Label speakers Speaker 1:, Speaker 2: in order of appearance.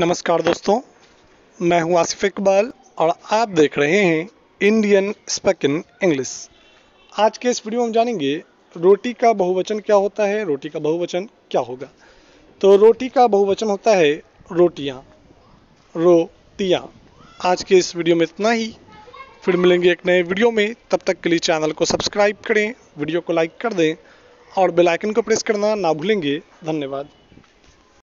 Speaker 1: नमस्कार दोस्तों, मैं हूँ आसिफ इकबाल और आप देख रहे हैं इंडियन स्पकिन इंग्लिश आज के इस वीडियो में हम जानेंगे, रोटी का बहुवचन क्या होता है, रोटी का बहुवचन क्या होगा? तो रोटी का बहुवचन होता है रोटियाँ रोटियाँ। आज के इस वीडियो में इतना ही। फिर मिलेंगे एक नए वीडियो में। तब तक के लिए चैनल को सब्सक्राइब करें, वीडियो को लाइक कर दें और बेल आइकन को प्रेस करना ना भूलेंगे। धन्यवाद।